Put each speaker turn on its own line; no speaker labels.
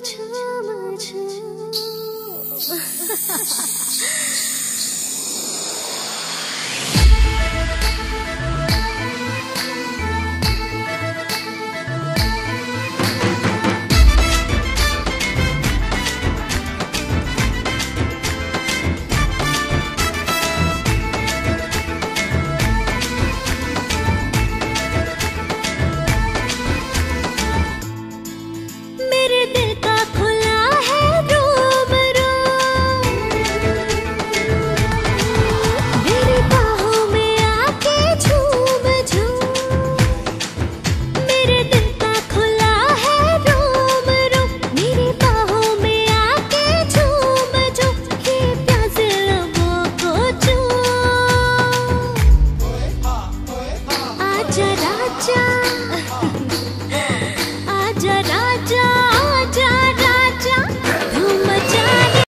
这么久，